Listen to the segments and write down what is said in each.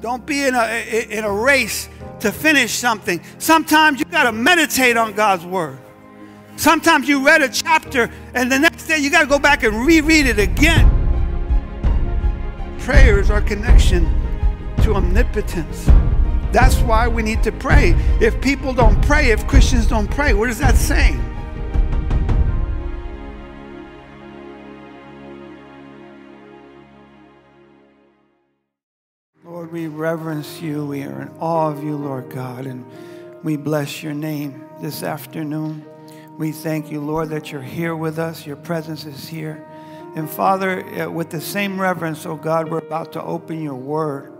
Don't be in a, in a race to finish something. Sometimes you got to meditate on God's word. Sometimes you read a chapter and the next day you got to go back and reread it again. Prayer is our connection to omnipotence. That's why we need to pray. If people don't pray, if Christians don't pray, what is that saying? We reverence you. We are in awe of you, Lord God, and we bless your name this afternoon. We thank you, Lord, that you're here with us. Your presence is here. And Father, uh, with the same reverence, oh God, we're about to open your word.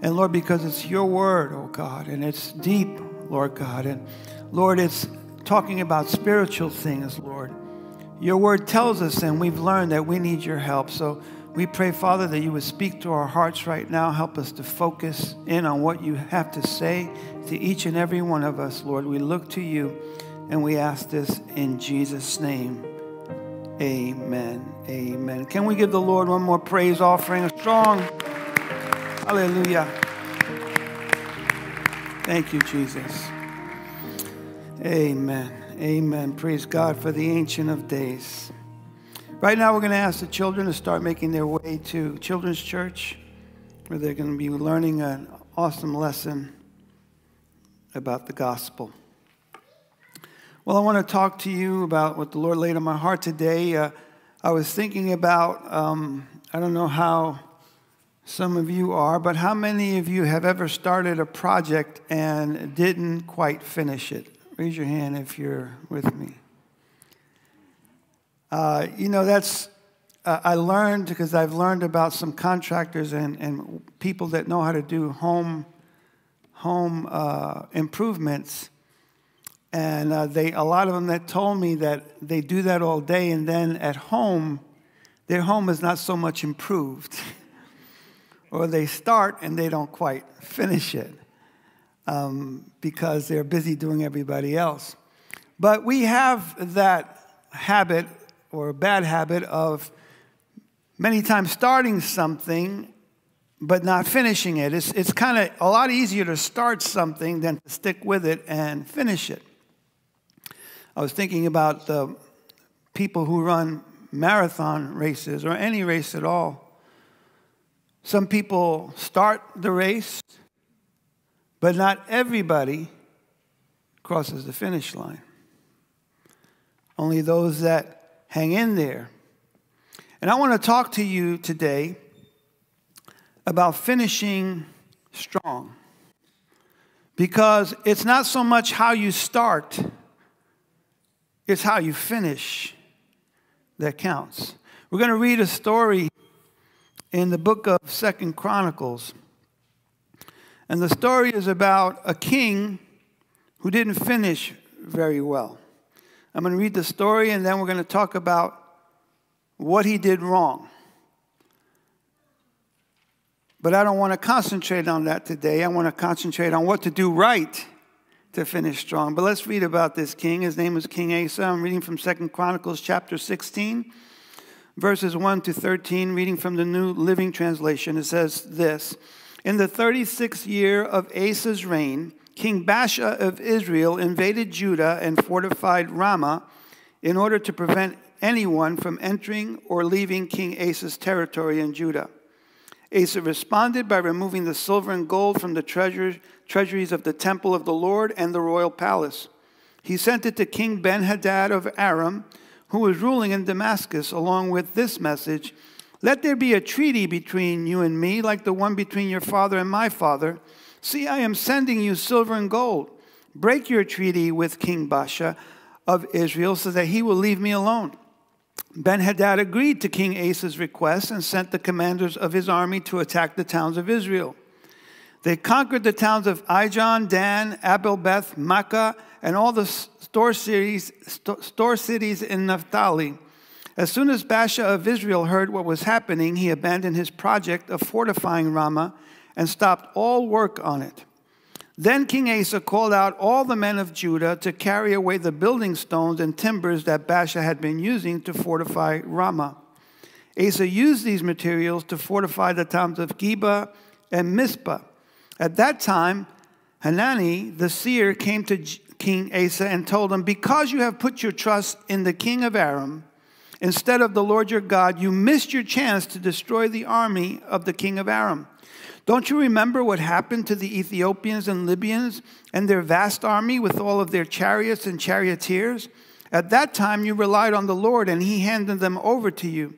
And Lord, because it's your word, oh God, and it's deep, Lord God. And Lord, it's talking about spiritual things, Lord. Your word tells us, and we've learned that we need your help. So we pray, Father, that you would speak to our hearts right now. Help us to focus in on what you have to say to each and every one of us, Lord. We look to you, and we ask this in Jesus' name. Amen. Amen. Can we give the Lord one more praise offering? A strong hallelujah. Thank you, Jesus. Amen. Amen. Praise God for the Ancient of Days. Right now, we're going to ask the children to start making their way to Children's Church, where they're going to be learning an awesome lesson about the gospel. Well, I want to talk to you about what the Lord laid on my heart today. Uh, I was thinking about, um, I don't know how some of you are, but how many of you have ever started a project and didn't quite finish it? Raise your hand if you're with me. Uh, you know, that's, uh, I learned because I've learned about some contractors and, and people that know how to do home, home uh, improvements and uh, they, a lot of them that told me that they do that all day, and then at home, their home is not so much improved. or they start and they don't quite finish it um, because they're busy doing everybody else. But we have that habit or a bad habit of many times starting something but not finishing it. It's, it's kind of a lot easier to start something than to stick with it and finish it. I was thinking about the people who run marathon races or any race at all. Some people start the race, but not everybody crosses the finish line. Only those that hang in there. And I want to talk to you today about finishing strong. Because it's not so much how you start it's how you finish that counts. We're going to read a story in the book of Second Chronicles. And the story is about a king who didn't finish very well. I'm going to read the story and then we're going to talk about what he did wrong. But I don't want to concentrate on that today. I want to concentrate on what to do right to finish strong. But let's read about this king. His name was King Asa. I'm reading from Second Chronicles chapter 16, verses 1 to 13, reading from the New Living Translation. It says this In the 36th year of Asa's reign, King Baasha of Israel invaded Judah and fortified Ramah in order to prevent anyone from entering or leaving King Asa's territory in Judah. Asa responded by removing the silver and gold from the treasures treasuries of the temple of the Lord and the royal palace. He sent it to King Ben Hadad of Aram, who was ruling in Damascus, along with this message Let there be a treaty between you and me, like the one between your father and my father. See, I am sending you silver and gold. Break your treaty with King Baasha of Israel so that he will leave me alone. Ben Hadad agreed to King Asa's request and sent the commanders of his army to attack the towns of Israel. They conquered the towns of Ijon, Dan, Abel Beth, Maacah, and all the store cities, store cities in Naphtali. As soon as Baasha of Israel heard what was happening, he abandoned his project of fortifying Ramah and stopped all work on it. Then King Asa called out all the men of Judah to carry away the building stones and timbers that Baasha had been using to fortify Ramah. Asa used these materials to fortify the towns of Geba and Mizpah. At that time, Hanani the seer came to King Asa and told him, Because you have put your trust in the king of Aram instead of the Lord your God, you missed your chance to destroy the army of the king of Aram. Don't you remember what happened to the Ethiopians and Libyans and their vast army with all of their chariots and charioteers? At that time, you relied on the Lord, and he handed them over to you.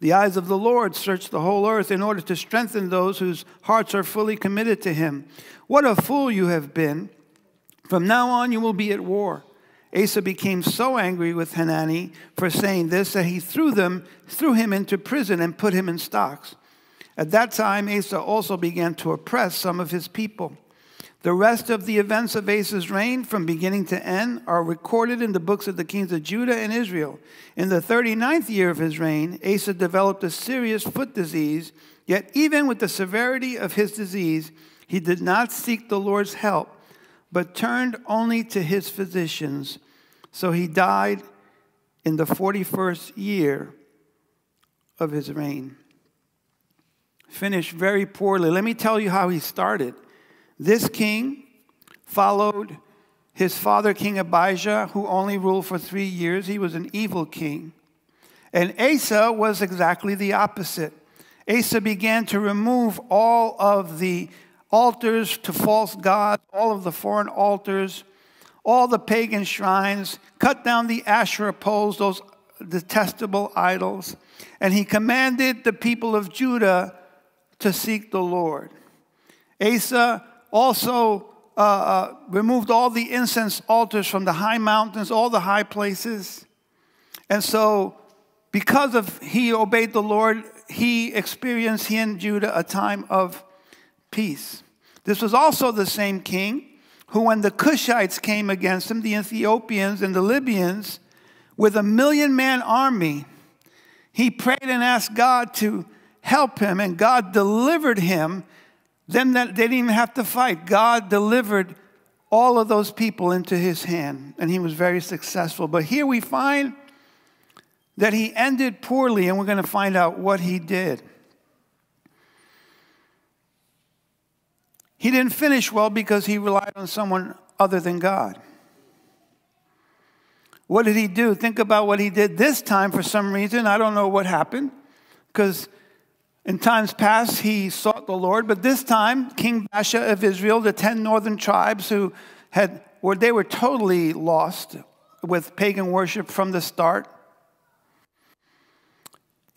The eyes of the Lord search the whole earth in order to strengthen those whose hearts are fully committed to him. What a fool you have been! From now on, you will be at war. Asa became so angry with Hanani for saying this that he threw them, threw him into prison and put him in stocks. At that time, Asa also began to oppress some of his people. The rest of the events of Asa's reign, from beginning to end, are recorded in the books of the kings of Judah and Israel. In the 39th year of his reign, Asa developed a serious foot disease, yet, even with the severity of his disease, he did not seek the Lord's help, but turned only to his physicians. So he died in the 41st year of his reign finished very poorly. Let me tell you how he started. This king followed his father, King Abijah, who only ruled for three years. He was an evil king. And Asa was exactly the opposite. Asa began to remove all of the altars to false gods, all of the foreign altars, all the pagan shrines, cut down the Asherah poles, those detestable idols. And he commanded the people of Judah to seek the Lord. Asa also uh, uh, removed all the incense altars from the high mountains, all the high places. And so, because of he obeyed the Lord, he experienced, he and Judah, a time of peace. This was also the same king who, when the Cushites came against him, the Ethiopians and the Libyans, with a million man army, he prayed and asked God to help him, and God delivered him. Then that, they didn't even have to fight. God delivered all of those people into his hand, and he was very successful. But here we find that he ended poorly, and we're going to find out what he did. He didn't finish well because he relied on someone other than God. What did he do? Think about what he did this time for some reason. I don't know what happened because in times past, he sought the Lord, but this time, King Baasha of Israel, the 10 northern tribes who had, where they were totally lost with pagan worship from the start.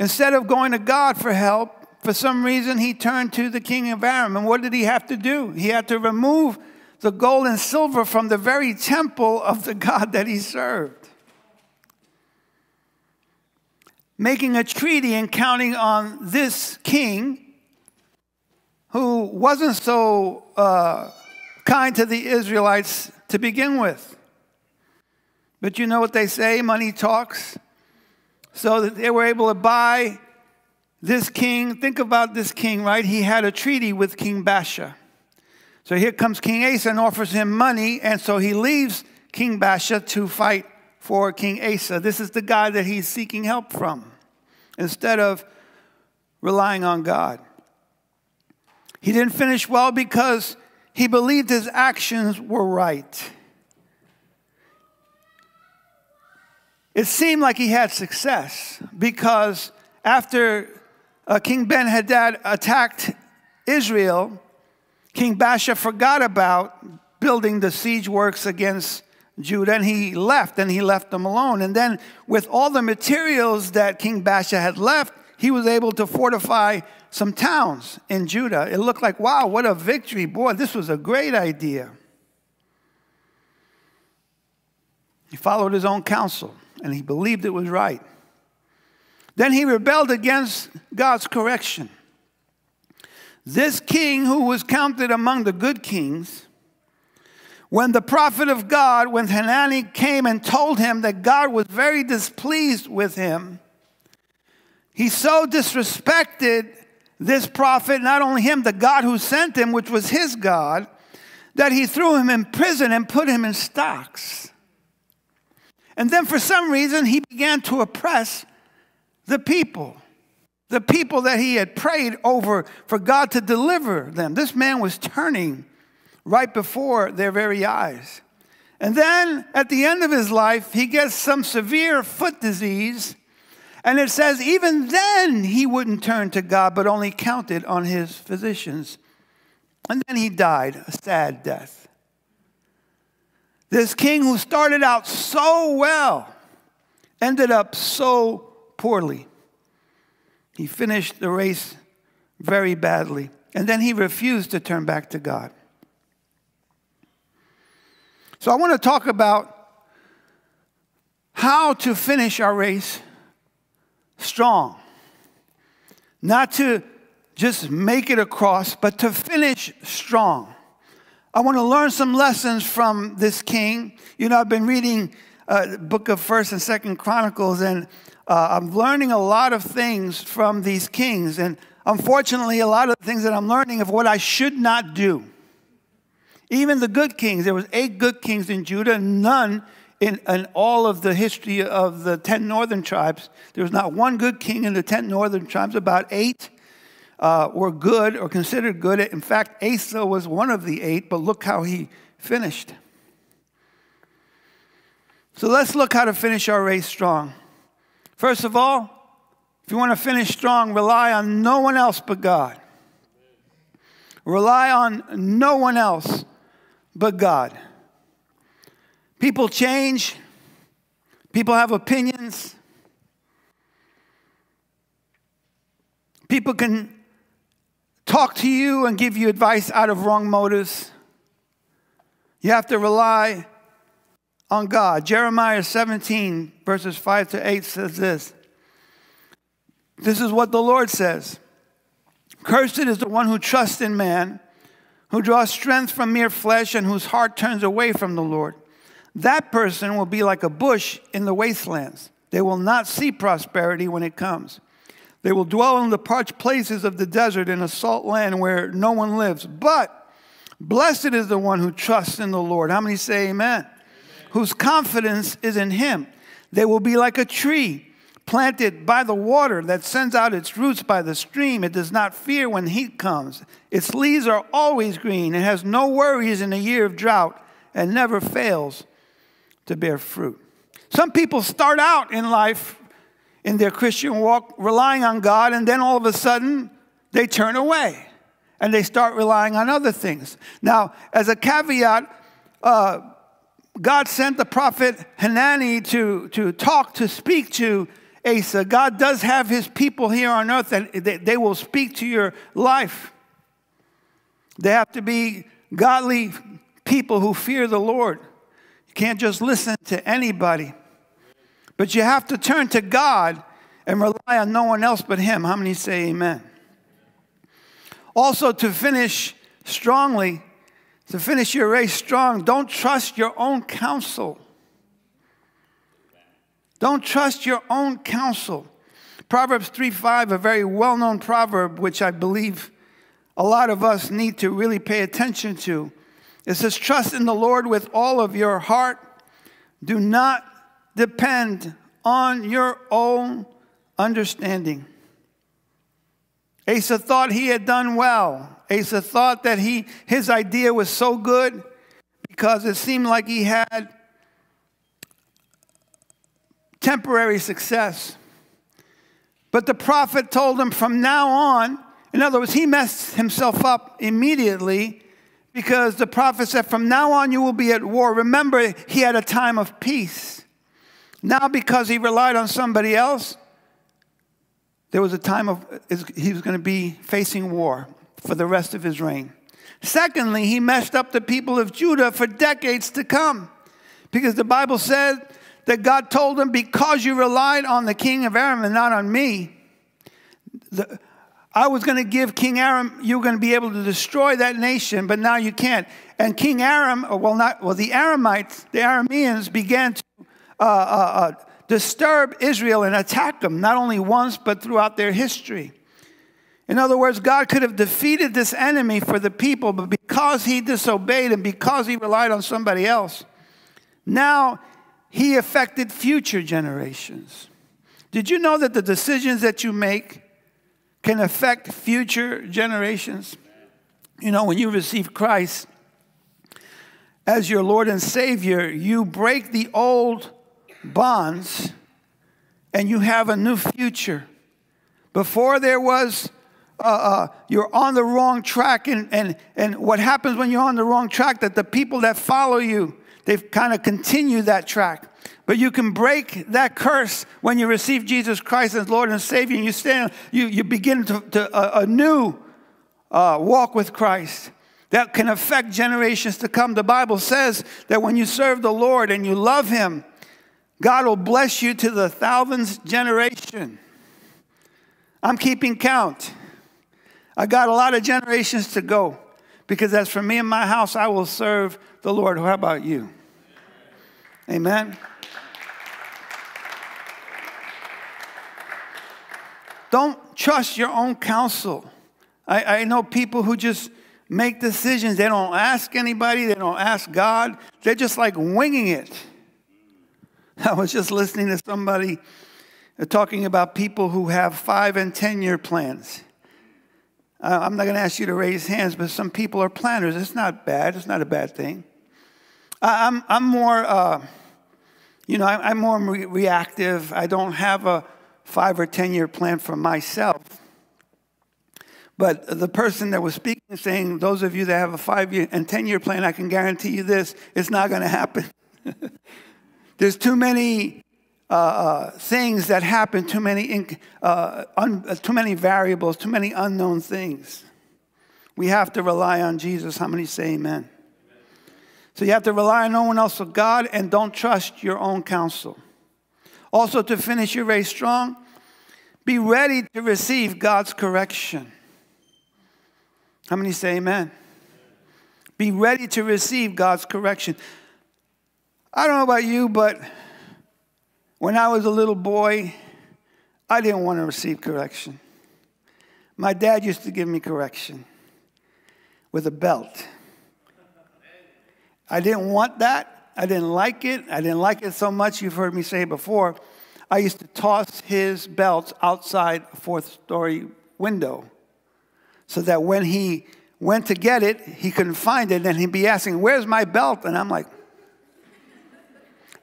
Instead of going to God for help, for some reason he turned to the king of Aram. And what did he have to do? He had to remove the gold and silver from the very temple of the God that he served. Making a treaty and counting on this king who wasn't so uh, kind to the Israelites to begin with. But you know what they say money talks. So that they were able to buy this king. Think about this king, right? He had a treaty with King Baasha. So here comes King Asa and offers him money, and so he leaves King Baasha to fight for King Asa. This is the guy that he's seeking help from instead of relying on God. He didn't finish well because he believed his actions were right. It seemed like he had success because after uh, King Ben Hadad attacked Israel, King Baasha forgot about building the siege works against Judah, and he left, and he left them alone. And then, with all the materials that King Baasha had left, he was able to fortify some towns in Judah. It looked like, wow, what a victory. Boy, this was a great idea. He followed his own counsel, and he believed it was right. Then he rebelled against God's correction. This king, who was counted among the good kings, when the prophet of God, when Hanani came and told him that God was very displeased with him, he so disrespected this prophet, not only him, the God who sent him, which was his God, that he threw him in prison and put him in stocks. And then for some reason, he began to oppress the people. the people that he had prayed over for God to deliver them. This man was turning right before their very eyes. And then at the end of his life, he gets some severe foot disease. And it says, even then, he wouldn't turn to God, but only counted on his physicians. And then he died a sad death. This king who started out so well ended up so poorly. He finished the race very badly. And then he refused to turn back to God. So I want to talk about how to finish our race strong. Not to just make it across, but to finish strong. I want to learn some lessons from this king. You know, I've been reading uh, book of First and Second Chronicles, and uh, I'm learning a lot of things from these kings. And unfortunately, a lot of the things that I'm learning of what I should not do. Even the good kings, there was eight good kings in Judah, none in, in, all of the history of the 10 northern tribes. There was not one good king in the 10 northern tribes. About eight uh, were good or considered good. In fact, Asa was one of the eight, but look how he finished. So let's look how to finish our race strong. First of all, if you want to finish strong, rely on no one else but God. Rely on no one else but God. People change, people have opinions, people can talk to you and give you advice out of wrong motives. You have to rely on God. Jeremiah 17, verses 5 to 8 says this. This is what the Lord says Cursed is the one who trusts in man who draws strength from mere flesh and whose heart turns away from the Lord. That person will be like a bush in the wastelands. They will not see prosperity when it comes. They will dwell in the parched places of the desert in a salt land where no one lives. But blessed is the one who trusts in the Lord. How many say amen? amen? Whose confidence is in him. They will be like a tree planted by the water that sends out its roots by the stream. It does not fear when heat comes. Its leaves are always green. It has no worries in a year of drought and never fails to bear fruit. Some people start out in life in their Christian walk relying on God, and then all of a sudden they turn away and they start relying on other things. Now, as a caveat, uh, God sent the prophet Hanani to, to talk, to speak to Asa, God does have his people here on earth and they, will speak to your life. They have to be godly people who fear the Lord. You can't just listen to anybody. But you have to turn to God and rely on no one else but Him. How many say amen? Also, to finish strongly, to finish your race strong, don't trust your own counsel. Don't trust your own counsel. Proverbs 3 5, a very well known proverb, which I believe a lot of us need to really pay attention to. It says, Trust in the Lord with all of your heart. Do not depend on your own understanding. Asa thought he had done well. Asa thought that he, his idea was so good because it seemed like he had temporary success. But the prophet told him from now on, in other words, he messed himself up immediately because the prophet said, From now on you will be at war. Remember, he had a time of peace. Now, because he relied on somebody else, there was a time of he was going to be facing war for the rest of his reign. Secondly, he messed up the people of Judah for decades to come because the Bible said that God told him, Because you relied on the king of Aram and not on me, the, I was going to give King Aram, you were going to be able to destroy that nation, but now you can't. And King Aram, well, not, well, the Aramites, the Arameans began to uh, uh, uh, disturb Israel and attack them, not only once, but throughout their history. In other words, God could have defeated this enemy for the people, but because he disobeyed and because he relied on somebody else, now he affected future generations. Did you know that the decisions that you make can affect future generations. You know, when you receive Christ as your Lord and Savior, you break the old bonds and you have a new future. Before there was, uh, uh, you're on the wrong track, and, and, and what happens when you're on the wrong track, that the people that follow you, they've kind of continued that track. But you can break that curse when you receive Jesus Christ as Lord and Savior, and you stand, you, you begin to, to a, a new uh, walk with Christ that can affect generations to come. The Bible says that when you serve the Lord and you love Him, God will bless you to the thousandth generation. I'm keeping count. I got a lot of generations to go because as for me and my house, I will serve the Lord. How about you? Amen. Don't trust your own counsel. I, I know people who just make decisions. They don't ask anybody, they don't ask God. They're just like winging it. I was just listening to somebody talking about people who have five and 10 year plans. Uh, I'm not going to ask you to raise hands, but some people are planners. It's not bad, it's not a bad thing. I, I'm, I'm more, uh, you know, I, am more re- reactive. I don't have a five or 10 year plan for myself. But the person that was speaking saying, those of you that have a five year and 10 year plan, I can guarantee you this, it's not going to happen. There's too many uh, uh, things that happen, too many, uh, un, uh, too many variables, too many unknown things. We have to rely on Jesus. How many say amen? amen? So you have to rely on no one else but God and don't trust your own counsel. Also, to finish your race strong, be ready to receive God's correction. How many say amen? Be ready to receive God's correction. I don't know about you, but when I was a little boy, I didn't want to receive correction. My dad used to give me correction with a belt. I didn't want that. I didn't like it. I didn't like it so much, you've heard me say before. I used to toss his belt outside a fourth story window so that when he went to get it, he couldn't find it, and he'd be asking, Where's my belt? And I'm like,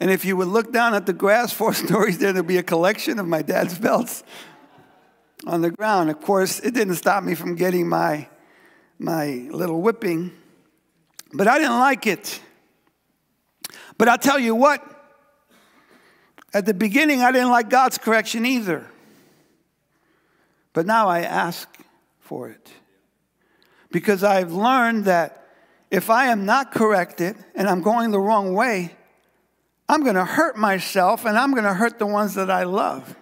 and if you would look down at the grass four stories there, there'd be a collection of my dad's belts on the ground. Of course, it didn't stop me from getting my, my little whipping, but I didn't like it. But I'll tell you what, at the beginning, I didn't like God's correction either. But now I ask for it. Because I've learned that if I am not corrected and I'm going the wrong way, I'm going to hurt myself and I'm going to hurt the ones that I love.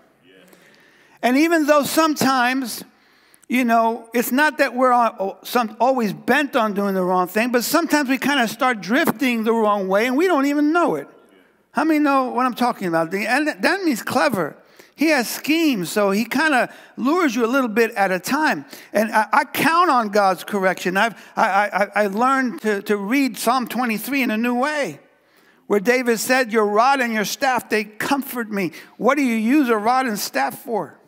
And even though sometimes, you know, it's not that we're oh, always bent on doing the wrong thing, but sometimes we kind of start drifting the wrong way and we don't even know it. How many know what I'm talking about? The enemy's clever. He has schemes, so he kind of lures you a little bit at a time. And I, I count on God's correction. I've, I, I, I learned to, to read Psalm 23 in a new way where David said, Your rod and your staff, they comfort me. What do you use a rod and staff for?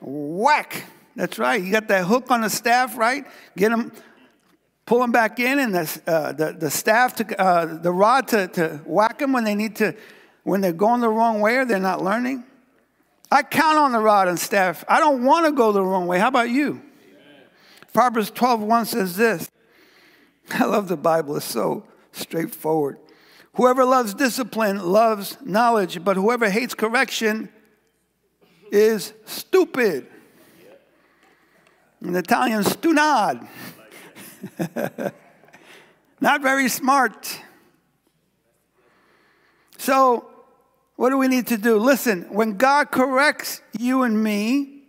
Whack. That's right. You got that hook on the staff, right? Get them, pull them back in, and the, uh, the, the staff, to, uh, the rod to, to whack them when they need to, when they're going the wrong way or they're not learning. I count on the rod and staff. I don't want to go the wrong way. How about you? Amen. Proverbs 12 1 says this. I love the Bible, it's so straightforward. Whoever loves discipline loves knowledge, but whoever hates correction is stupid. In Italian, stunad. Not very smart. So, what do we need to do? Listen, when God corrects you and me,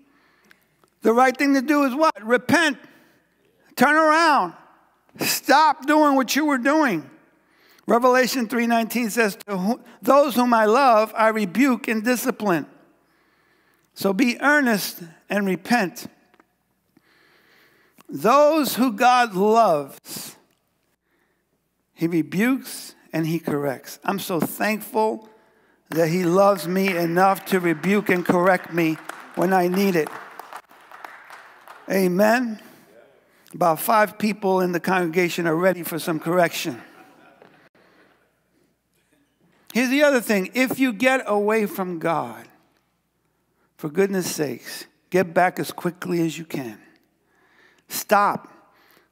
the right thing to do is what? Repent. Turn around. Stop doing what you were doing. Revelation 3:19 says, "To those whom I love, I rebuke and discipline." So be earnest and repent. Those who God loves, he rebukes and he corrects. I'm so thankful that he loves me enough to rebuke and correct me when I need it. Amen. About five people in the congregation are ready for some correction. Here's the other thing if you get away from God, for goodness sakes, get back as quickly as you can. Stop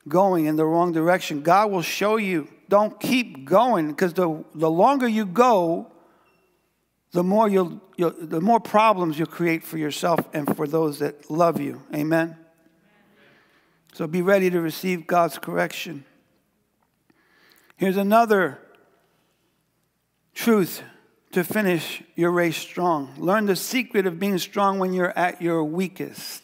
going in the wrong direction. God will show you. Don't keep going because the, the longer you go, the more, you'll, you'll, the more problems you'll create for yourself and for those that love you. Amen? So be ready to receive God's correction. Here's another truth to finish your race strong. Learn the secret of being strong when you're at your weakest.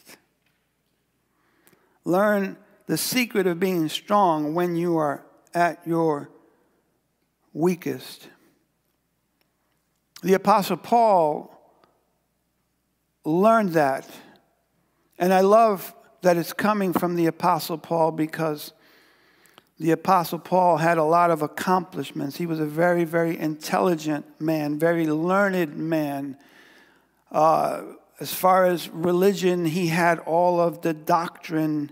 Learn the secret of being strong when you are at your weakest. The Apostle Paul learned that. And I love that it's coming from the Apostle Paul because the Apostle Paul had a lot of accomplishments. He was a very, very intelligent man, very learned man. Uh, as far as religion, he had all of the doctrine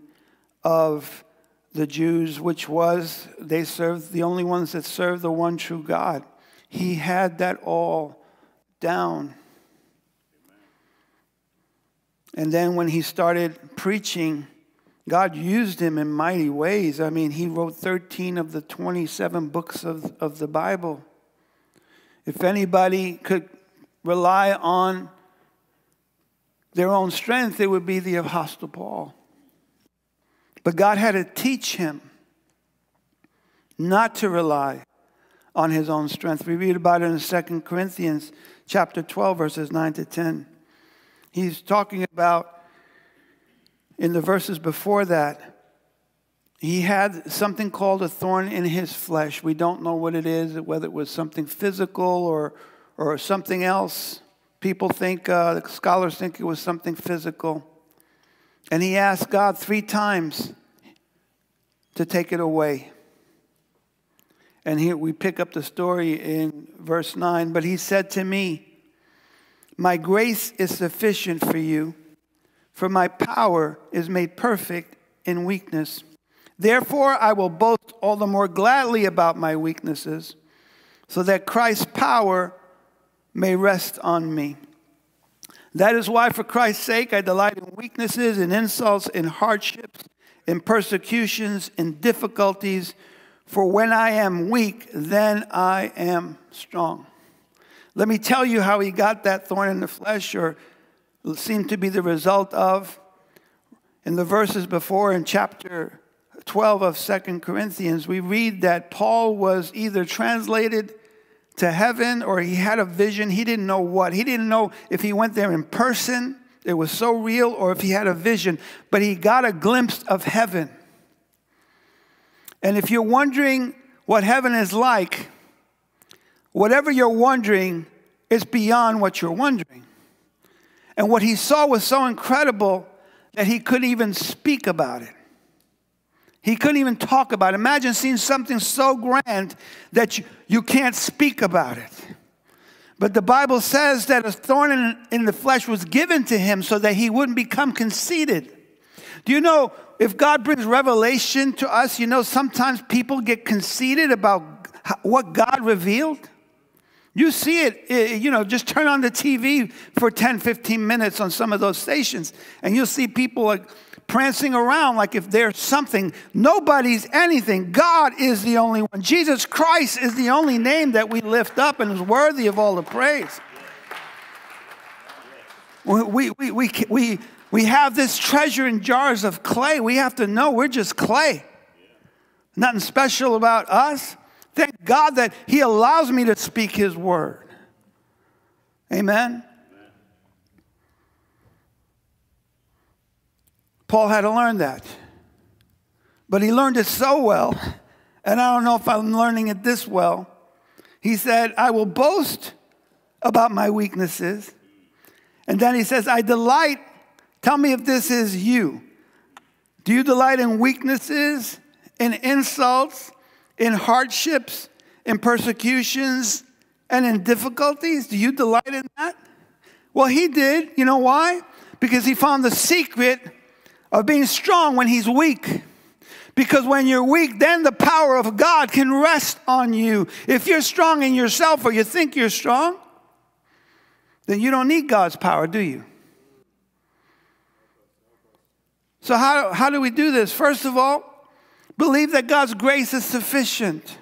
of the Jews, which was they served the only ones that served the one true God. He had that all down. And then when he started preaching, God used him in mighty ways. I mean, he wrote 13 of the 27 books of, of the Bible. If anybody could rely on their own strength, it would be the Apostle Paul. But God had to teach him not to rely on his own strength. We read about it in 2 Corinthians chapter 12, verses 9 to 10. He's talking about in the verses before that, he had something called a thorn in his flesh. We don't know what it is, whether it was something physical or, or something else. People think, uh, scholars think it was something physical. And he asked God three times to take it away. And here we pick up the story in verse 9. But he said to me, My grace is sufficient for you for my power is made perfect in weakness. Therefore, I will boast all the more gladly about my weaknesses, so that Christ's power may rest on me. That is why, for Christ's sake, I delight in weaknesses, in insults, in hardships, in persecutions, in difficulties. For when I am weak, then I am strong. Let me tell you how he got that thorn in the flesh, or seem to be the result of. In the verses before, in chapter 12 of Second Corinthians, we read that Paul was either translated to heaven or he had a vision. He didn't know what. He didn't know if he went there in person, it was so real, or if he had a vision, but he got a glimpse of heaven. And if you're wondering what heaven is like, whatever you're wondering is beyond what you're wondering. And what he saw was so incredible that he couldn't even speak about it. He couldn't even talk about it. Imagine seeing something so grand that you, you can't speak about it. But the Bible says that a thorn in, in the flesh was given to him so that he wouldn't become conceited. Do you know if God brings revelation to us, you know sometimes people get conceited about what God revealed? You see it, eh, you know, just turn on the TV for 10, 15 minutes on some of those stations, and you'll see people like prancing around like if they're something. Nobody's anything. God is the only one. Jesus Christ is the only name that we lift up and is worthy of all the praise. We, we, we, we, we have this treasure in jars of clay. We have to know we're just clay. Nothing special about us. Thank God that He allows me to speak His word. Amen. Paul had to learn that. But he learned it so well, and I don't know if I'm learning it this well. He said, I will boast about my weaknesses. And then he says, I delight. Tell me if this is you. Do you delight in weaknesses, in insults, in hardships, in persecutions, and in difficulties? Do you delight in that? Well, he did. You know why? Because he found the secret of being strong when he's weak. Because when you're weak, then the power of God can rest on you. If you're strong in yourself or you think you're strong, then you don't need God's power, do you? So, how, how do we do this? First of all, believe that God's grace is sufficient.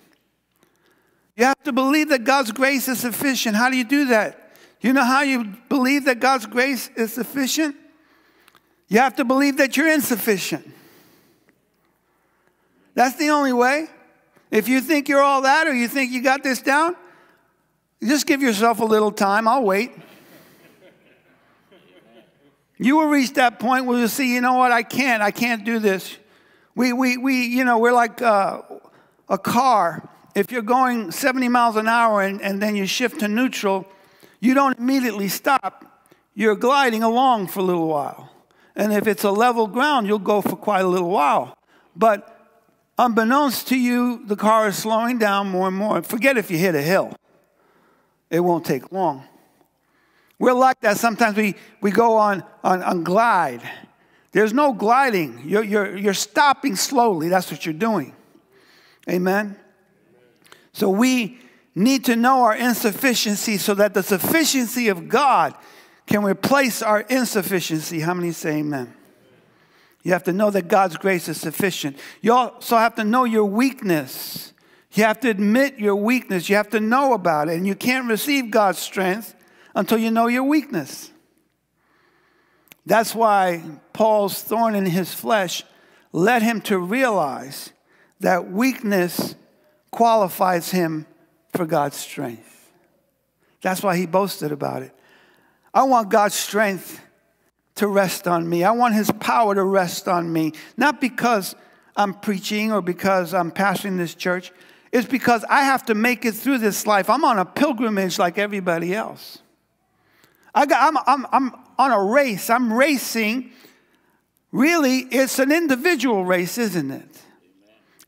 You have to believe that God's grace is sufficient. How do you do that? You know how you believe that God's grace is sufficient? You have to believe that you're insufficient. That's the only way. If you think you're all that or you think you got this down, just give yourself a little time. I'll wait. You will reach that point where you'll see, you know what, I can't, I can't do this. We, we, we you know, we're like uh, a car. If you're going 70 miles an hour and, and then you shift to neutral, you don't immediately stop. You're gliding along for a little while. And if it's a level ground, you'll go for quite a little while. But unbeknownst to you, the car is slowing down more and more. Forget if you hit a hill, it won't take long. We're like that. Sometimes we, we go on, on, on glide. There's no gliding. You're, you're, you're stopping slowly. That's what you're doing. Amen? So we need to know our insufficiency so that the sufficiency of God can replace our insufficiency. How many say amen? You have to know that God's grace is sufficient. You also have to know your weakness. You have to admit your weakness. You have to know about it. And you can't receive God's strength until you know your weakness. That's why Paul's thorn in his flesh led him to realize that weakness qualifies him for God's strength. That's why he boasted about it. I want God's strength to rest on me. I want his power to rest on me. Not because I'm preaching or because I'm pastoring this church. It's because I have to make it through this life. I'm on a pilgrimage like everybody else. I got, I'm, I'm, I'm on a race. I'm racing. Really, it's an individual race, isn't it?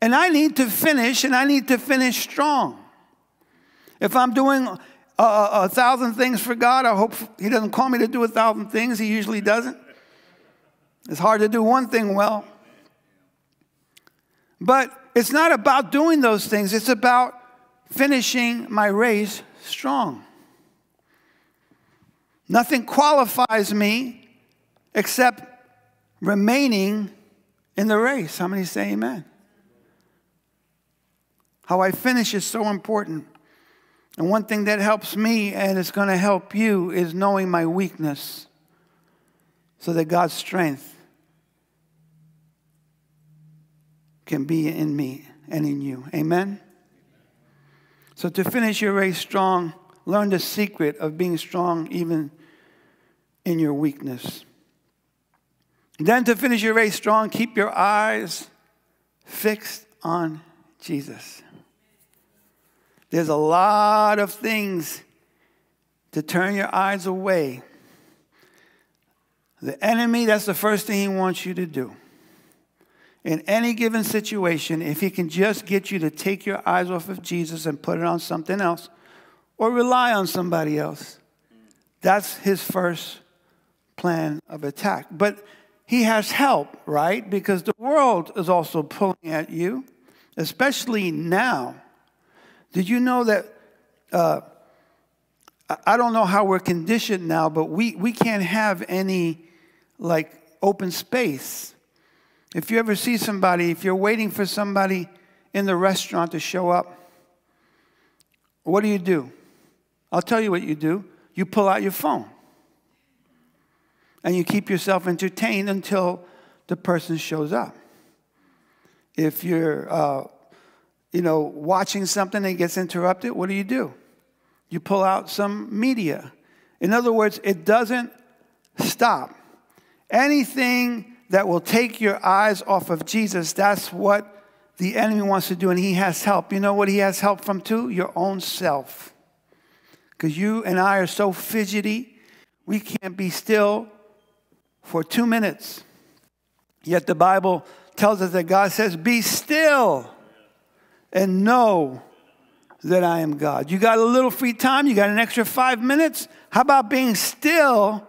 And I need to finish, and I need to finish strong. If I'm doing a, a, thousand things for God, I hope He doesn't call me to do a thousand things. He usually doesn't. It's hard to do one thing well. But it's not about doing those things, it's about finishing my race strong. Nothing qualifies me except remaining in the race. How many say amen? How I finish is so important. And one thing that helps me and it's going to help you is knowing my weakness so that God's strength can be in me and in you. Amen? So, to finish your race strong, learn the secret of being strong even in your weakness. Then, to finish your race strong, keep your eyes fixed on Jesus. There's a lot of things to turn your eyes away. The enemy, that's the first thing he wants you to do. In any given situation, if he can just get you to take your eyes off of Jesus and put it on something else or rely on somebody else, that's his first plan of attack. But he has help, right? Because the world is also pulling at you, especially now. Did you know that? Uh, I don't know how we're conditioned now, but we, we can't have any like open space. If you ever see somebody, if you're waiting for somebody in the restaurant to show up, what do you do? I'll tell you what you do. You pull out your phone and you keep yourself entertained until the person shows up. If you're, uh, you know, watching something and gets interrupted, what do you do? You pull out some media. In other words, it doesn't stop. Anything that will take your eyes off of Jesus, that's what the enemy wants to do, and he has help. You know what he has help from too? Your own self. Because you and I are so fidgety, we can't be still for two minutes. Yet the Bible tells us that God says, Be still and know that I am God. You got a little free time, you got an extra five minutes. How about being still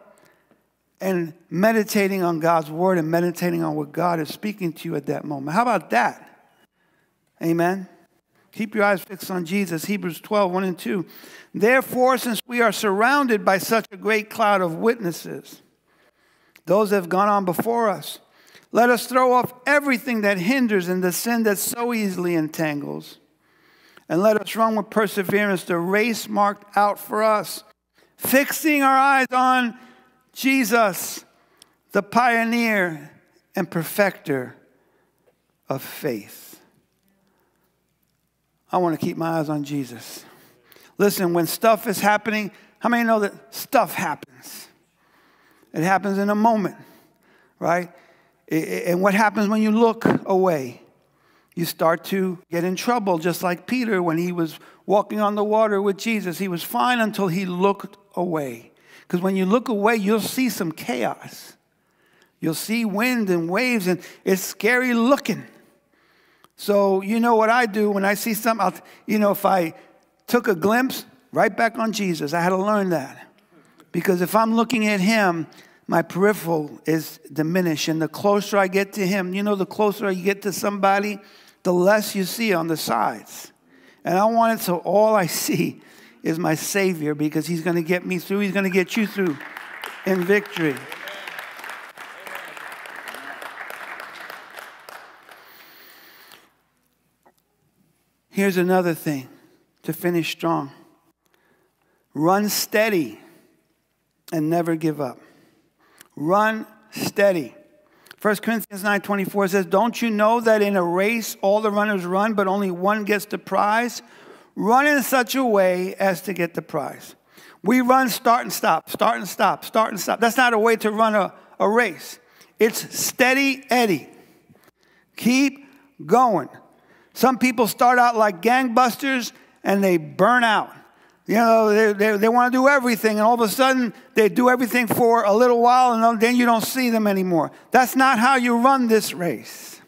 and meditating on God's word and meditating on what God is speaking to you at that moment. How about that? Amen. Keep your eyes fixed on Jesus. Hebrews 12, 1 and 2. Therefore, since we are surrounded by such a great cloud of witnesses, those that have gone on before us, let us throw off everything that hinders and the sin that so easily entangles. And let us run with perseverance the race marked out for us, fixing our eyes on Jesus, the pioneer and perfecter of faith. I want to keep my eyes on Jesus. Listen, when stuff is happening, how many know that stuff happens? It happens in a moment, right? And what happens when you look away? You start to get in trouble, just like Peter when he was walking on the water with Jesus. He was fine until he looked away. Because when you look away, you'll see some chaos. You'll see wind and waves, and it's scary looking. So, you know what I do when I see something? I'll, you know, if I took a glimpse, right back on Jesus. I had to learn that. Because if I'm looking at Him, my peripheral is diminished. And the closer I get to Him, you know, the closer you get to somebody, the less you see on the sides. And I want it so all I see is my Savior because He's going to get me through. He's going to get you through in victory. Here's another thing to finish strong run steady and never give up. Run steady. 1 Corinthians 9:24 says, "Don't you know that in a race all the runners run, but only one gets the prize? Run in such a way as to get the prize." We run start and stop, start and stop, start and stop. That's not a way to run a, a race. It's steady Eddie. Keep going. Some people start out like gangbusters and they burn out. You know, they, they, they want to do everything, and all of a sudden they do everything for a little while, and then you don't see them anymore. That's not how you run this race.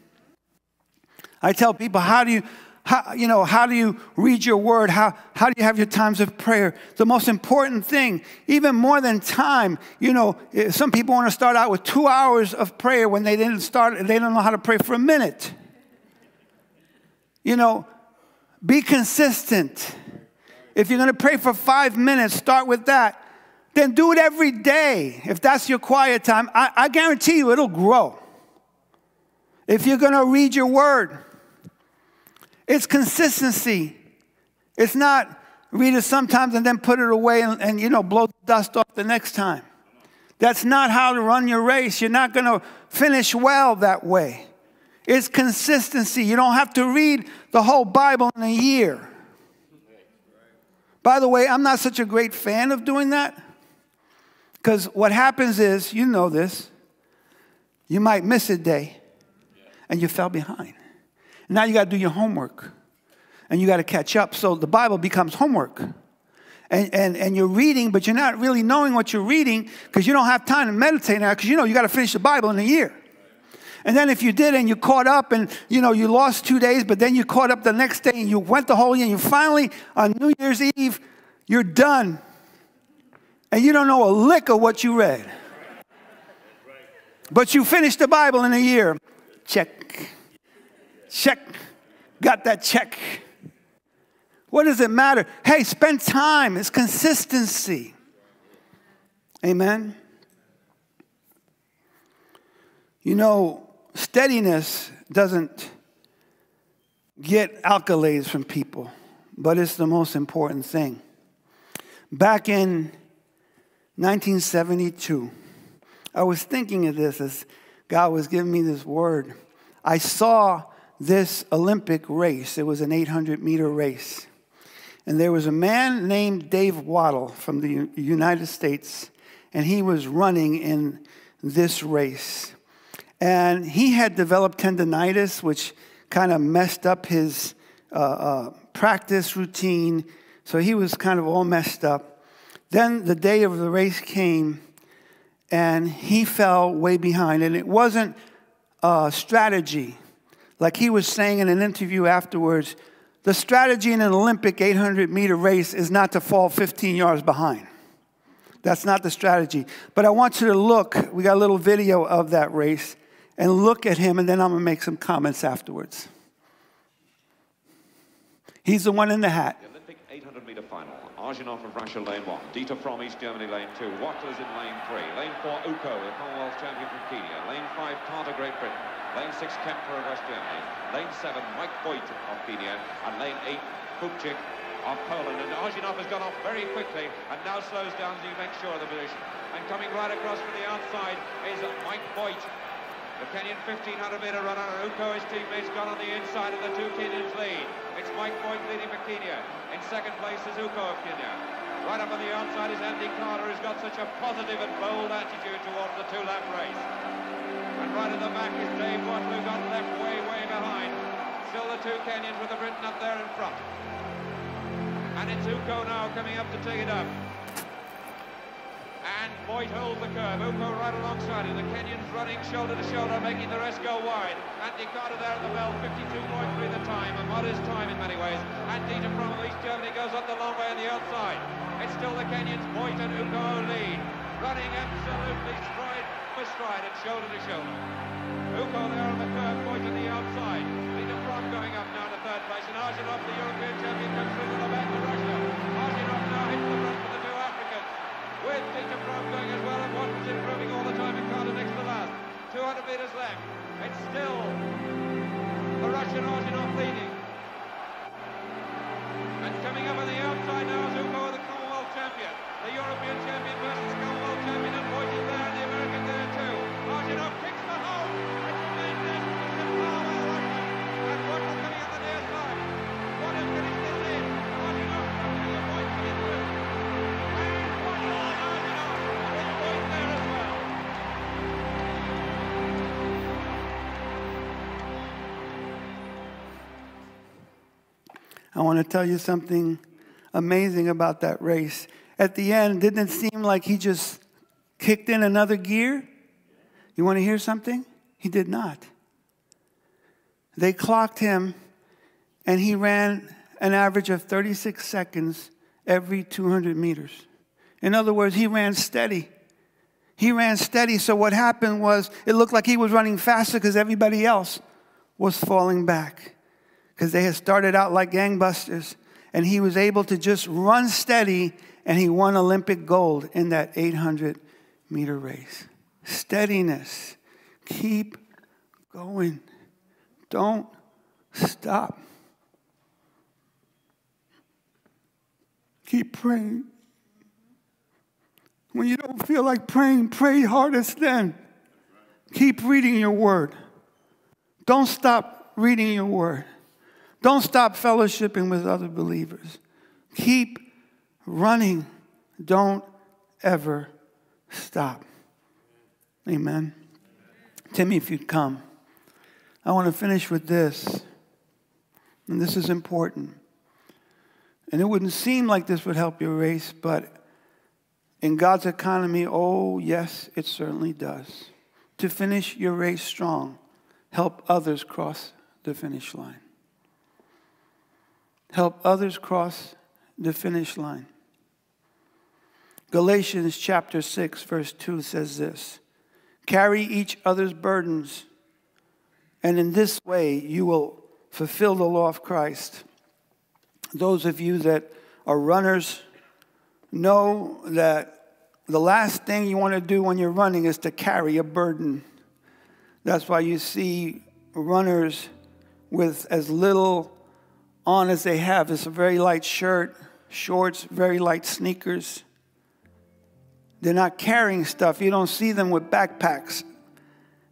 I tell people, how do you, how, you know, how do you read your word? How, how do you have your times of prayer? The most important thing, even more than time, you know, eh, some people want to start out with two hours of prayer when they didn't start, they don't know how to pray for a minute. You know, be consistent. If you're going to pray for five minutes, start with that. Then do it every day. If that's your quiet time, I, I guarantee you it'll grow. If you're going to read your word, it's consistency. It's not read it sometimes and then put it away and, and you know blow the dust off the next time. That's not how to run your race. You're not going to finish well that way. It's consistency. You don't have to read the whole Bible in a year. By the way, I'm not such a great fan of doing that because what happens is, you know this, you might miss a day and you fell behind. Now you got to do your homework and you got to catch up. So the Bible becomes homework. And, and, and you're reading, but you're not really knowing what you're reading because you don't have time to meditate now because you know you got to finish the Bible in a year. And then if you did and you caught up and you know you lost two days, but then you caught up the next day and you went the whole year and you finally on New Year's Eve, you're done. And you don't know a lick of what you read. But you finished the Bible in a year. Check. Check. Got that check. What does it matter? Hey, spend time. It's consistency. Amen. You know, steadiness doesn't get accolades from people, but it's the most important thing. Back in 1972, I was thinking of this as God was giving me this word. I saw this Olympic race, it was an 800 meter race. And there was a man named Dave Wottle from the United States, and he was running in this race. And he had developed tendonitis, which kind of messed up his uh, uh, practice routine. So he was kind of all messed up. Then the day of the race came, and he fell way behind. And it wasn't strategy. Like he was saying in an interview afterwards, the strategy in an Olympic 800 meter race is not to fall 15 yards behind. That's not the strategy. But I want you to look. We got a little video of that race and look at him, and then I'm going to make some comments afterwards. He's the one in the hat. The Olympic 800 meter final. Arzhanov of Russia, lane one. Dieter from East Germany, lane two. Wottle's in lane three. Lane four, Ouko, the Commonwealth champion from Kenya. Lane five, Carter, Great Britain. Lane six, Kemper of West Germany. Lane seven, Mike Boit of Kenya. And lane eight, Kupczyk of Poland. And Arzhanov has gone off very quickly and now slows down he makes sure of the position. And coming right across from the outside is Mike Boit. The Kenyan 1500 meter runner, Ouko, his teammates, gone on the inside of the two Kenyans lead. It's Mike Boit leading for Kenya. In second place is Ouko of Kenya. Right up on the outside is Andy Carter, who's got such a positive and bold attitude towards the two-lap race. And right at the back is Dave Wottle, who got left way, way behind. Still the two Kenyans with the Briton up there in front. And it's Ouko now coming up to take it up. And Boit holds the curve. Ouko right alongside him. The Kenyans running shoulder to shoulder, making the rest go wide. Andy Carter there at the bell, 52.3 the time, a modest time in many ways. And Dieter from East Germany goes up the long way on the outside. It's still the Kenyans, Boit and Ouko lead. Running absolutely stride for stride and shoulder to shoulder. Ouko there on the curve, I want to tell you something amazing about that race. At the end, didn't it seem like he just kicked in another gear? You want to hear something? He did not. They clocked him, and he ran an average of 36 seconds every 200 meters. In other words, he ran steady. He ran steady, so what happened was it looked like he was running faster because everybody else was falling back because they had started out like gangbusters, and he was able to just run steady, and he won Olympic gold in that 800 meter race. Steadiness. Keep going. Don't stop. Keep praying. When you don't feel like praying, pray hardest then. Keep reading your word. Don't stop reading your word. Don't stop fellowshipping with other believers. Keep running. Don't ever stop. Amen. Timmy, if you'd come. I want to finish with this. And this is important. And it wouldn't seem like this would help your race, but in God's economy, oh, yes, it certainly does. To finish your race strong, help others cross the finish line. Help others cross the finish line. Galatians chapter 6, verse 2 says this Carry each other's burdens, and in this way you will fulfill the law of Christ. Those of you that are runners know that the last thing you want to do when you're running is to carry a burden. That's why you see runners with as little on as they have. It's a very light shirt, shorts, very light sneakers. They're not carrying stuff. You don't see them with backpacks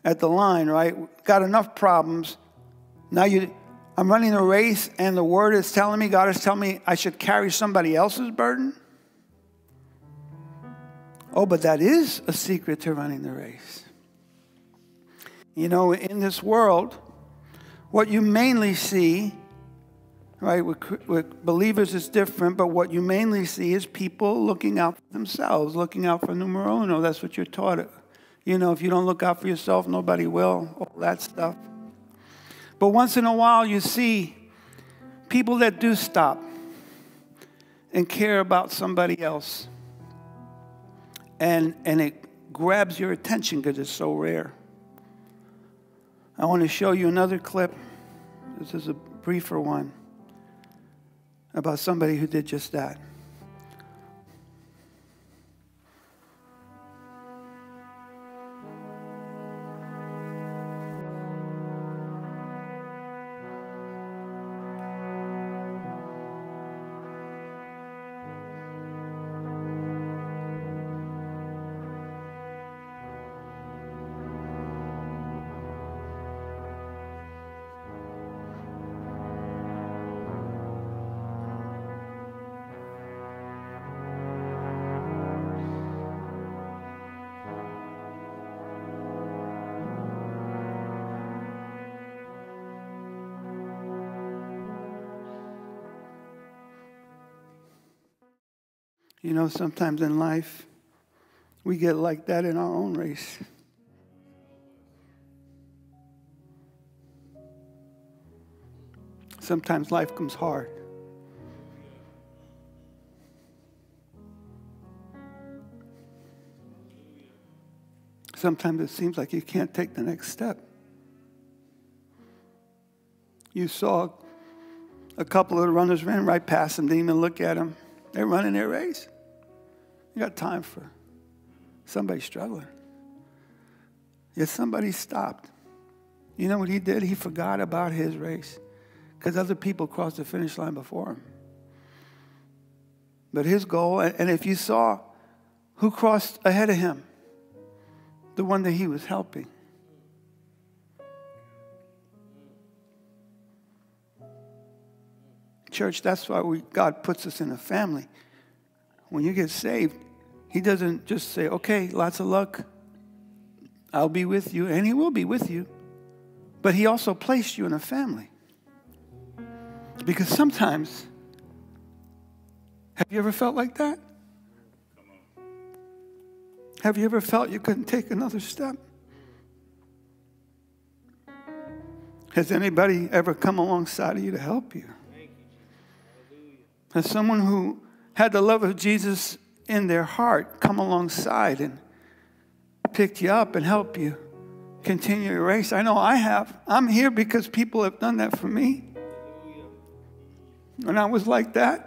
at the line, right? Got enough problems. Now you, I'm running a race, and the word is telling me, God is telling me I should carry somebody else's burden. Oh, but that is a secret to running the race. You know, in this world, what you mainly see right? With, with, believers, it's different, but what you mainly see is people looking out for themselves, looking out for numero uno. That's what you're taught. You know, if you don't look out for yourself, nobody will, all that stuff. But once in a while, you see people that do stop and care about somebody else. and, and it grabs your attention because it's so rare. I want to show you another clip. This is a briefer one about somebody who did just that. Sometimes in life, we get like that in our own race. Sometimes life comes hard. Sometimes it seems like you can't take the next step. You saw a couple of the runners ran right past him, didn't even look at him. They're running their race. You got time for somebody struggling. Yet somebody stopped. You know what he did? He forgot about his race because other people crossed the finish line before him. But his goal, and if you saw who crossed ahead of him, the one that he was helping. Church, that's why we, God puts us in a family. When you get saved, He doesn't just say, okay, lots of luck. I'll be with you, and He will be with you. But He also placed you in a family. Because sometimes, have you ever felt like that? Have you ever felt you couldn't take another step? Has anybody ever come alongside of you to help you? Has someone who had the love of Jesus in their heart come alongside and pick you up and help you continue your race? I know I have. I'm here because people have done that for me. And I was like that.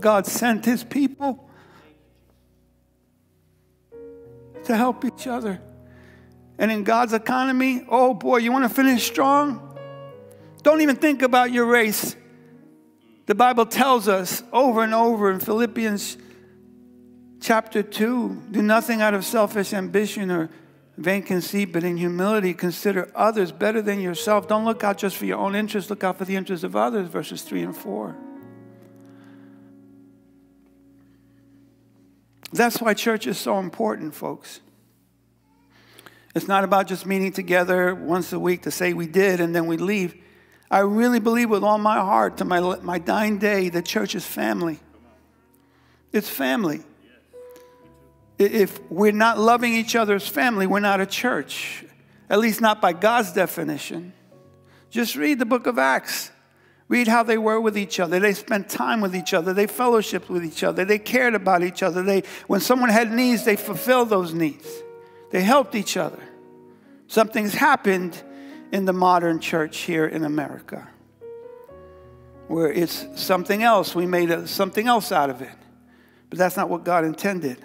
God sent his people to help each other. And in God's economy, oh boy, you want to finish strong? Don't even think about your race. The Bible tells us over and over in Philippians chapter 2 do nothing out of selfish ambition or vain conceit, but in humility consider others better than yourself. Don't look out just for your own interest, look out for the interests of others, verses 3 and 4. That's why church is so important, folks. It's not about just meeting together once a week to say we did and then we leave. I really believe with all my heart to my, my dying day the church is family. It's family. If we're not loving each other's family, we're not a church, at least not by God's definition. Just read the book of Acts. Read how they were with each other. They spent time with each other. They fellowshiped with each other. They cared about each other. They, when someone had needs, they fulfilled those needs. They helped each other. Something's happened in the modern church here in America, where it's something else. We made a, something else out of it. But that's not what God intended.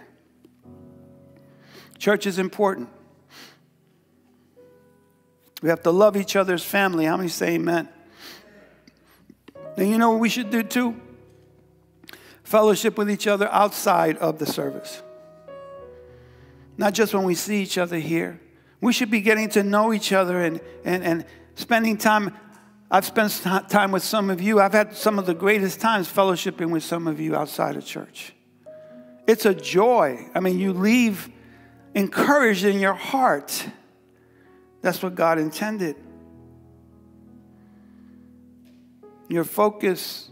Church is important. We have to love each other's family. How many say amen? And you know what we should do too? Fellowship with each other outside of the service. Not just when we see each other here. We should be getting to know each other and, and, and spending time. I've spent time with some of you. I've had some of the greatest times fellowshipping with some of you outside of church. It's a joy. I mean, you leave encouraged in your heart. That's what God intended. Your focus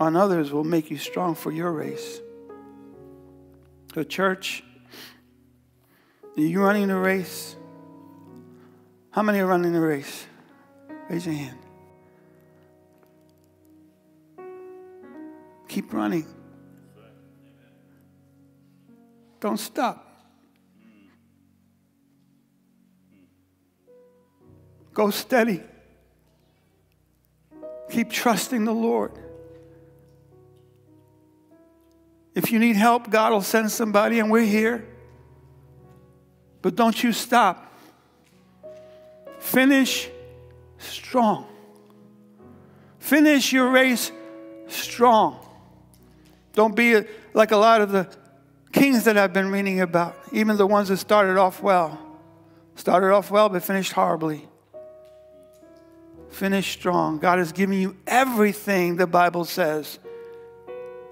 on others will make you strong for your race. The church, are you running the race? How many are running the race? Raise your hand. Keep running. Don't stop. Go steady. Keep trusting the Lord. If you need help, God will send somebody, and we're here. But don't you stop. Finish strong. Finish your race strong. Don't be like a lot of the kings that I've been reading about, even the ones that started off well. Started off well, but finished horribly. Finish strong. God has given you everything the Bible says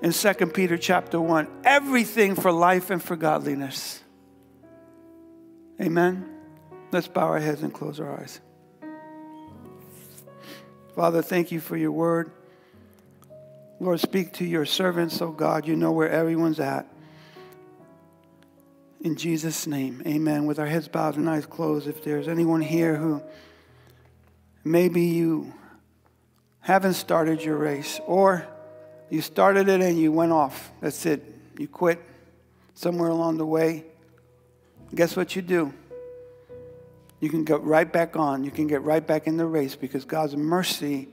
in 2 Peter chapter 1 everything for life and for godliness. Amen. Let's bow our heads and close our eyes. Father, thank you for your word. Lord, speak to your servants, oh God. You know where everyone's at. In Jesus' name, amen. With our heads bowed and eyes closed, if there's anyone here who maybe you haven't started your race, or you started it and you went off. That's it. You quit somewhere along the way. Guess what you do? You can get right back on. You can get right back in the race because God's mercy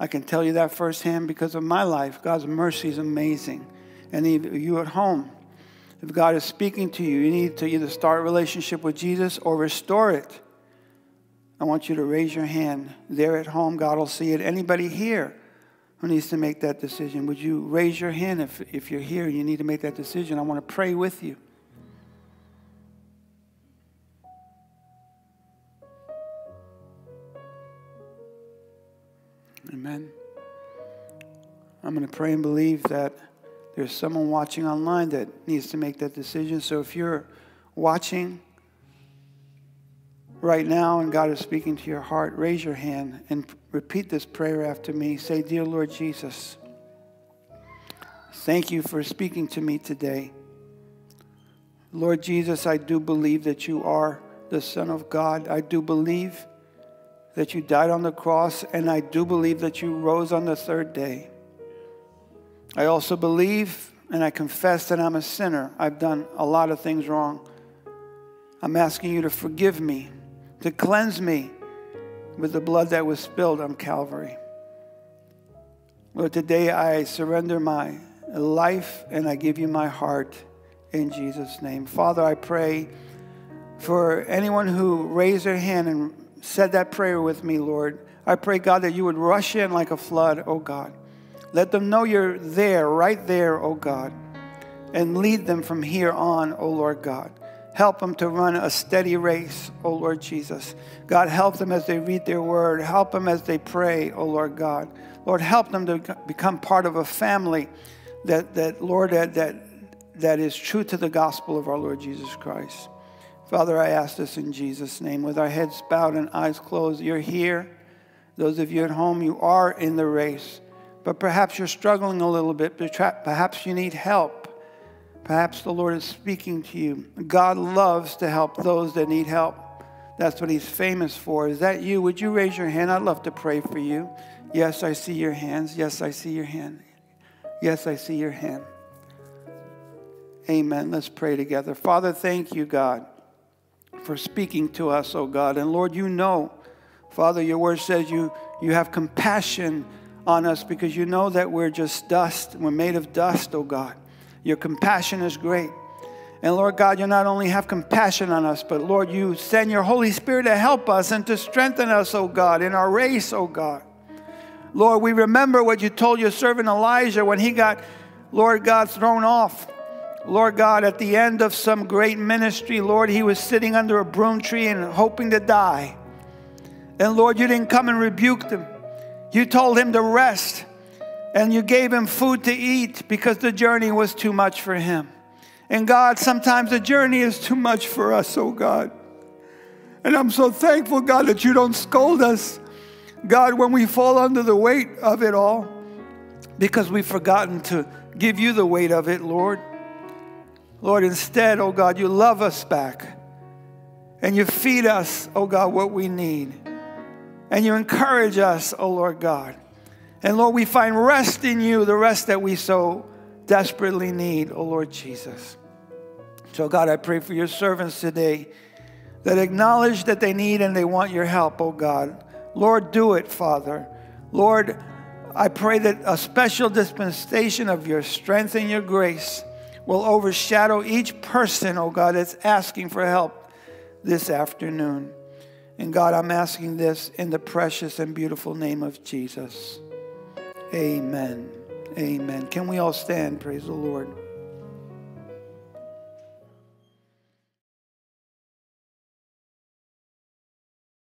I can tell you that firsthand because of my life. God's mercy is amazing. And if you at home, if God is speaking to you, you need to either start a relationship with Jesus or restore it. I want you to raise your hand there at home. God will see it. Anybody here who needs to make that decision, would you raise your hand if, if you're here and you need to make that decision? I want to pray with you. Amen. I'm going to pray and believe that there's someone watching online that needs to make that decision. So if you're watching right now and God is speaking to your heart, raise your hand and repeat this prayer after me. Say, Dear Lord Jesus, thank you for speaking to me today. Lord Jesus, I do believe that you are the Son of God. I do believe that you died on the cross, and I do believe that you rose on the third day. I also believe and I confess that I'm a sinner. I've done a lot of things wrong. I'm asking you to forgive me, to cleanse me with the blood that was spilled on Calvary. Lord, today I surrender my life and I give you my heart in Jesus' name. Father, I pray for anyone who raised their hand and said that prayer with me, Lord, I pray, God, that you would rush in like a flood, oh God. Let them know you're there, right there, oh God, and lead them from here on, oh Lord God. Help them to run a steady race, oh Lord Jesus. God, help them as they read their word. Help them as they pray, oh Lord God. Lord, help them to become part of a family that, that Lord, that, that, that is true to the gospel of our Lord Jesus Christ. Father, I ask this in Jesus' name. With our heads bowed and eyes closed, you're here. Those of you at home, you are in the race. But perhaps you're struggling a little bit. Perhaps you need help. Perhaps the Lord is speaking to you. God loves to help those that need help. That's what He's famous for. Is that you? Would you raise your hand? I'd love to pray for you. Yes, I see your hands. Yes, I see your hand. Yes, I see your hand. Amen. Let's pray together. Father, thank you, God for speaking to us, oh God. And Lord, you know, Father, your word says you, you have compassion on us because you know that we're just dust. We're made of dust, oh God. Your compassion is great. And Lord God, you not only have compassion on us, but Lord, you send your Holy Spirit to help us and to strengthen us, oh God, in our race, oh God. Lord, we remember what you told your servant Elijah when he got, Lord God, thrown off Lord God, at the end of some great ministry, Lord, he was sitting under a broom tree and hoping to die. And Lord, you didn't come and rebuke him. You told him to rest and you gave him food to eat because the journey was too much for him. And God, sometimes the journey is too much for us, oh God. And I'm so thankful, God, that you don't scold us, God, when we fall under the weight of it all because we've forgotten to give you the weight of it, Lord. Lord, instead, oh God, you love us back. And you feed us, oh God, what we need. And you encourage us, oh Lord God. And Lord, we find rest in you, the rest that we so desperately need, oh Lord Jesus. So, God, I pray for your servants today that acknowledge that they need and they want your help, oh God. Lord, do it, Father. Lord, I pray that a special dispensation of your strength and your grace will overshadow each person, oh God, that's asking for help this afternoon. And God, I'm asking this in the precious and beautiful name of Jesus. Amen. Amen. Can we all stand? Praise the Lord.